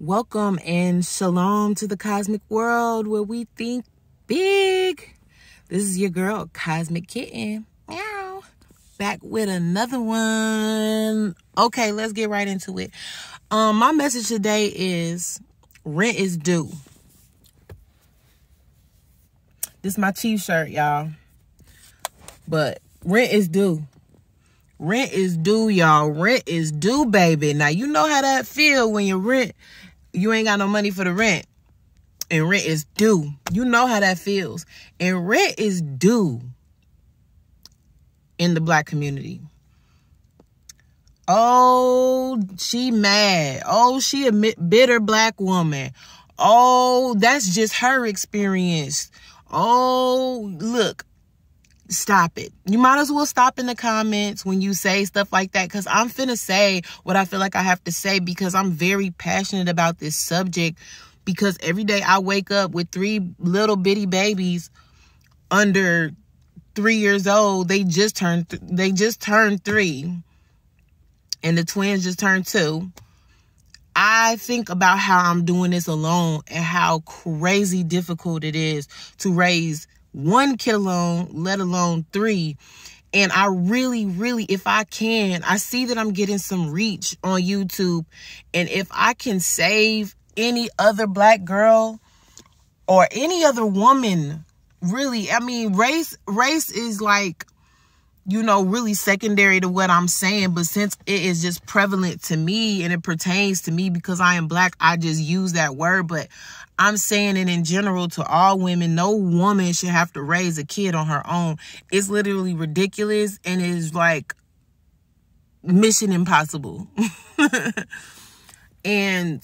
Welcome and shalom to the cosmic world where we think big. This is your girl, Cosmic Kitten. Meow. Back with another one. Okay, let's get right into it. Um, my message today is rent is due. This is my chief shirt, y'all. But rent is due. Rent is due, y'all. Rent is due, baby. Now you know how that feel when your rent you ain't got no money for the rent and rent is due. You know how that feels. And rent is due in the black community. Oh, she mad. Oh, she a bitter black woman. Oh, that's just her experience. Oh, look, stop it. You might as well stop in the comments when you say stuff like that because I'm finna say what I feel like I have to say because I'm very passionate about this subject because every day I wake up with three little bitty babies under three years old. They just turned, th- they just turned three and the twins just turned two. I think about how I'm doing this alone and how crazy difficult it is to raise one kid alone, let alone three. And I really, really, if I can, I see that I'm getting some reach on YouTube. And if I can save any other black girl or any other woman, really, I mean, race, race is like, you know, really secondary to what I'm saying. But since it is just prevalent to me and it pertains to me because I am black, I just use that word. But I'm saying it in general to all women. No woman should have to raise a kid on her own. It's literally ridiculous and is like mission impossible. and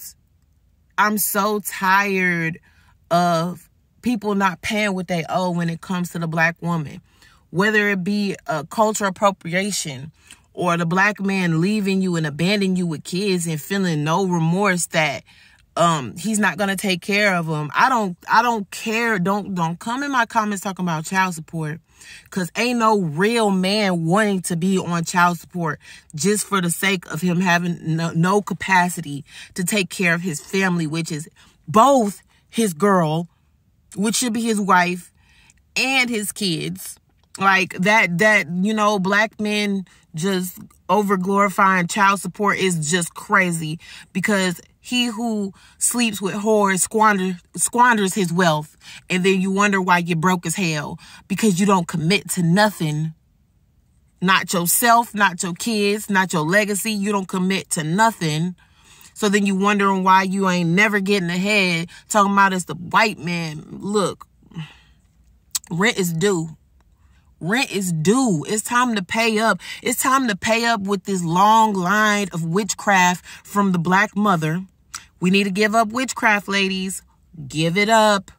I'm so tired of people not paying what they owe when it comes to the black woman. Whether it be a cultural appropriation or the black man leaving you and abandoning you with kids and feeling no remorse that um he's not gonna take care of them i don't i don't care. Don't don't come in my comments talking about child support. Because ain't no real man wanting to be on child support just for the sake of him having no, no capacity to take care of his family which is both his girl which should be his wife and his kids. Like that that you know black men just over glorifying child support is just crazy because he who sleeps with whores squander, squanders his wealth. And then you wonder why you're broke as hell. Because you don't commit to nothing. Not yourself, not your kids, not your legacy. You don't commit to nothing. So then you wondering why you ain't never getting ahead. Talking about it's the white man. Look, rent is due. Rent is due. It's time to pay up. It's time to pay up with this long line of witchcraft from the black mother we need to give up witchcraft, ladies. Give it up.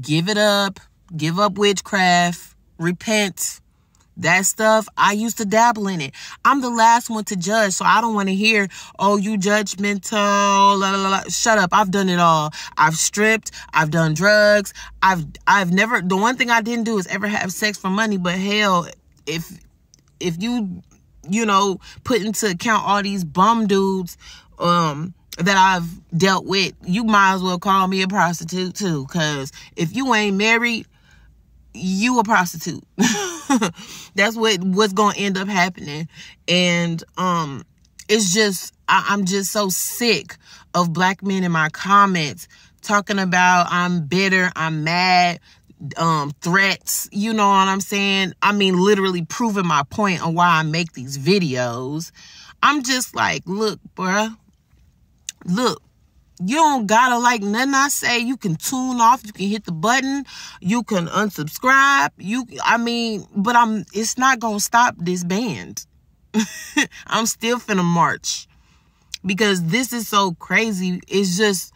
Give it up. Give up witchcraft. Repent. That stuff, I used to dabble in it. I'm the last one to judge, so I don't want to hear, oh, you judgmental. La, la, la. Shut up. I've done it all. I've stripped. I've done drugs. I've I've never the one thing I didn't do is ever have sex for money, but hell, if if you you know, put into account all these bum dudes, um, that I've dealt with, you might as well call me a prostitute too. Cause if you ain't married, you a prostitute. That's what what's gonna end up happening. And um it's just I, I'm just so sick of black men in my comments talking about I'm bitter, I'm mad, um threats, you know what I'm saying? I mean literally proving my point on why I make these videos. I'm just like, look, bruh, look, you don't gotta like nothing I say. You can tune off. You can hit the button. You can unsubscribe. You, I mean, but I'm. It's not gonna stop this band. I'm still finna march because this is so crazy. It's just,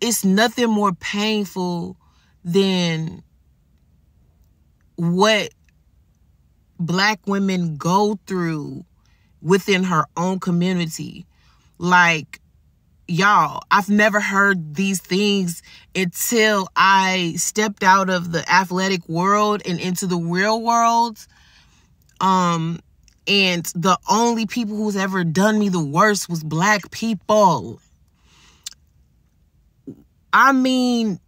it's nothing more painful than what black women go through within her own community. Like y'all, I've never heard these things until I stepped out of the athletic world and into the real world. Um, and the only people who's ever done me the worst was black people. I mean,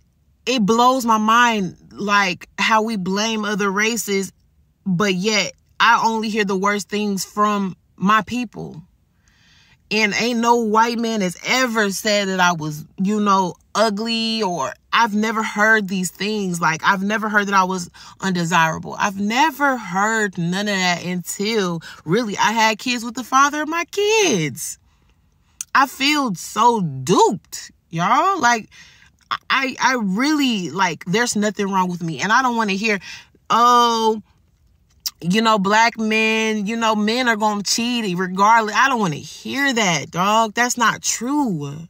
it blows my mind like how we blame other races, but yet I only hear the worst things from my people. And ain't no white man has ever said that I was, you know, ugly or I've never heard these things. Like, I've never heard that I was undesirable. I've never heard none of that until really I had kids with the father of my kids. I feel so duped, y'all. Like, I I really like there's nothing wrong with me. And I don't want to hear, oh, you know, black men, you know, men are going to cheat regardless. I don't want to hear that, dog. That's not true.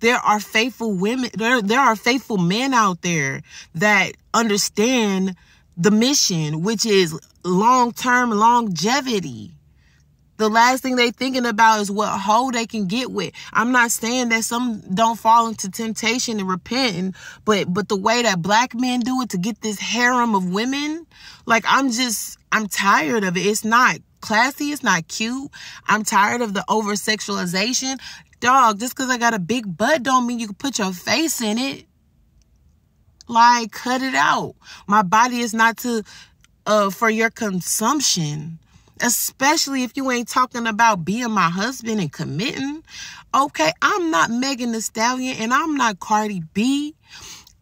There are faithful women, there, there are faithful men out there that understand the mission, which is long term longevity. The last thing they thinking about is what hole they can get with. I'm not saying that some don't fall into temptation and repent, but but the way that black men do it to get this harem of women, like I'm just I'm tired of it. It's not classy, it's not cute. I'm tired of the over sexualization. Dog, just because I got a big butt don't mean you can put your face in it. Like, cut it out. My body is not to uh for your consumption especially if you ain't talking about being my husband and committing. Okay, I'm not Megan Thee Stallion and I'm not Cardi B.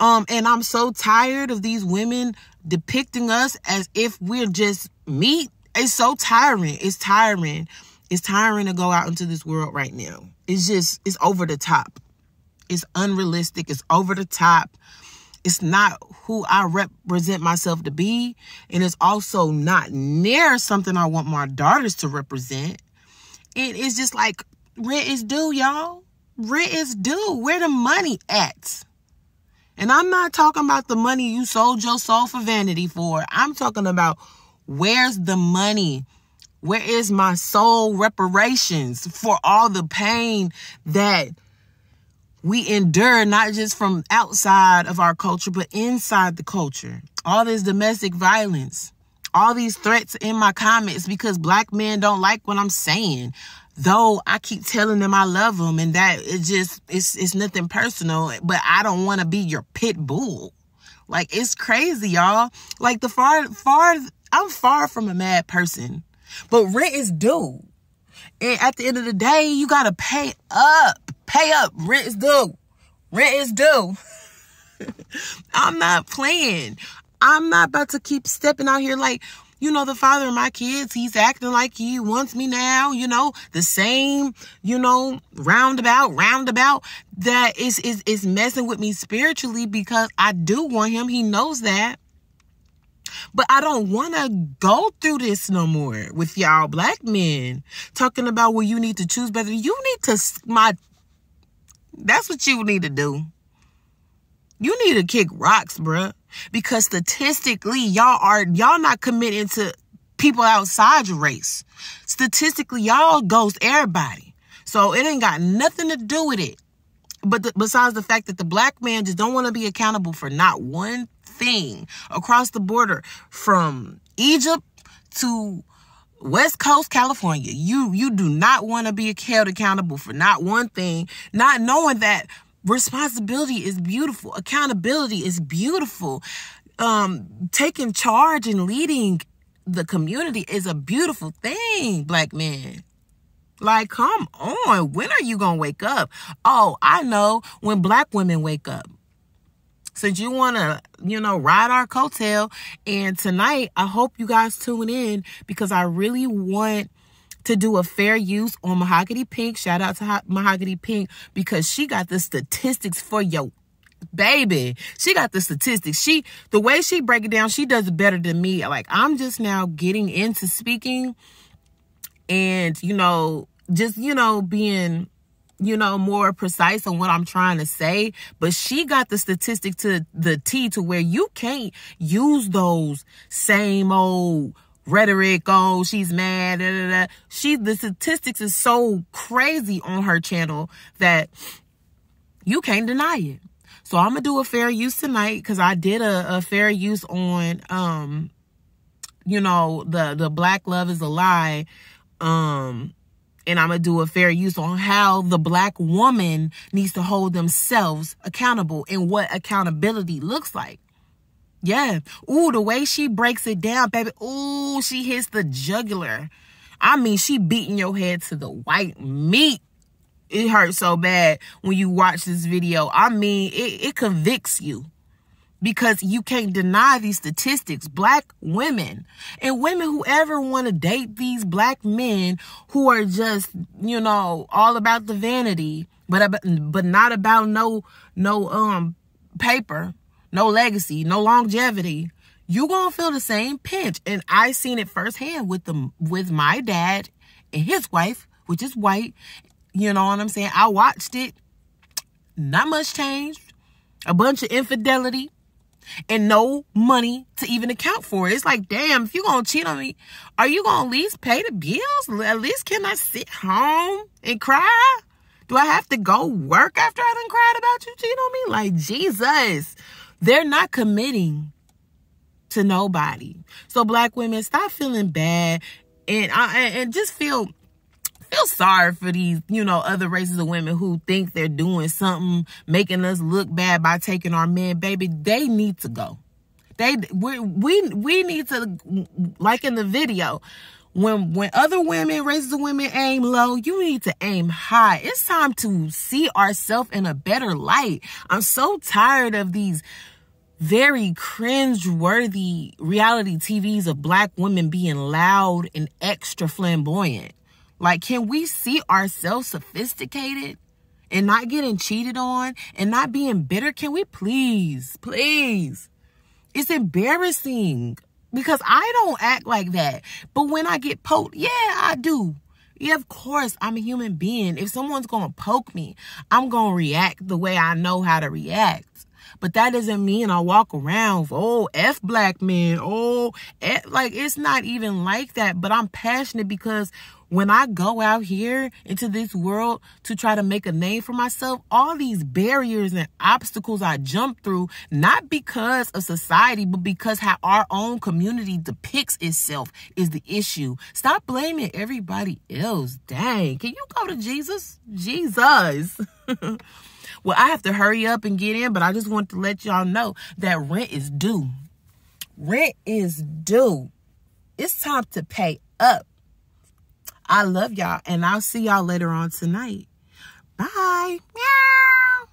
Um, and I'm so tired of these women depicting us as if we're just meat. It's so tiring. It's tiring. It's tiring to go out into this world right now. It's just, it's over the top. It's unrealistic. It's over the top. It's not who I represent myself to be. And it's also not near something I want my daughters to represent. And it's just like rent is due, y'all. Rent is due. Where the money at? And I'm not talking about the money you sold your soul for vanity for. I'm talking about where's the money? Where is my soul reparations for all the pain that we endure not just from outside of our culture, but inside the culture. All this domestic violence, all these threats in my comments because black men don't like what I'm saying. Though I keep telling them I love them and that it just it's it's nothing personal, but I don't want to be your pit bull. Like it's crazy, y'all. Like the far far I'm far from a mad person. But rent is due. And at the end of the day, you gotta pay up. Pay up. Rent is due. Rent is due. I'm not playing. I'm not about to keep stepping out here like, you know, the father of my kids, he's acting like he wants me now, you know, the same, you know, roundabout, roundabout that is is is messing with me spiritually because I do want him. He knows that. But I don't want to go through this no more with y'all black men talking about well, you need to choose better. You need to my that's what you need to do. You need to kick rocks, bruh. Because statistically, y'all are y'all not committing to people outside your race. Statistically, y'all ghost everybody. So it ain't got nothing to do with it. But the, besides the fact that the black man just don't want to be accountable for not one thing across the border from Egypt to West Coast California. You you do not want to be held accountable for not one thing, not knowing that responsibility is beautiful, accountability is beautiful. Um taking charge and leading the community is a beautiful thing, black men. Like, come on. When are you to wake up? Oh, I know when black women wake up since you want to, you know, ride our coattail. And tonight, I hope you guys tune in because I really want to do a fair use on Mahogany Pink. Shout out to Mahogany Pink because she got the statistics for your baby. She got the statistics. She the way she break it down, she does it better than me. Like I'm just now getting into speaking and you know, just you know, being you know, more precise on what I'm trying to say. But she got the statistic to the T to where you can't use those same old rhetoric. Oh, she's mad. Da, da, da. She, the statistics is so crazy on her channel that you can't deny it. So I'm gonna do a fair use tonight because I did a, a fair use on, um, you know, the the black love is a lie, um, and I'm gonna do a fair use on how the black woman needs to hold themselves accountable and what accountability looks like. Yeah. Ooh, the way she breaks it down, baby. Ooh, she hits the jugular. I mean, she beating your head to the white meat. It hurts so bad when you watch this video. I mean, it, it convicts you because you can't deny these statistics. Black women and women who ever want to date these black men who are just, you know, all about the vanity, but but not about no no um paper, no legacy, no longevity. you're gonna feel the same pinch, and I seen it firsthand with the with my dad and his wife, which is white. You know what I'm saying? I watched it. Not much changed. A bunch of infidelity and no money to even account for it. It's like, damn, if you're going to cheat on me, are you going to at least pay the bills? At least can I sit home and cry? Do I have to go work after I done cried about you cheating on me? Like, Jesus. They're not committing to nobody. So black women, stop feeling bad and I, and just feel feel sorry for these, you know, other races of women who think they're doing something, making us look bad by taking our men, baby. They need to go. They we we we need to like in the video when when other women races of women aim low you need to aim high it's time to see ourselves in a better light i'm so tired of these very cringe-worthy reality tvs of black women being loud and extra flamboyant like, can we see ourselves sophisticated and not getting cheated on and not being bitter? Can we please, please? It's embarrassing because I don't act like that. But when I get poked, yeah, I do. Yeah, of course, I'm a human being. If someone's going to poke me, I'm going to react the way I know how to react. But that doesn't mean I walk around, oh, F black men. Oh, F, like it's not even like that. But I'm passionate because when I go out here into this world to try to make a name for myself, all these barriers and obstacles I jump through, not because of society, but because how our own community depicts itself is the issue. Stop blaming everybody else. Dang, can you go to Jesus? Jesus. well, I have to hurry up and get in, but I just want to let y'all know that rent is due. Rent is due. It's time to pay up. I love y'all, and I'll see y'all later on tonight. Bye. Meow.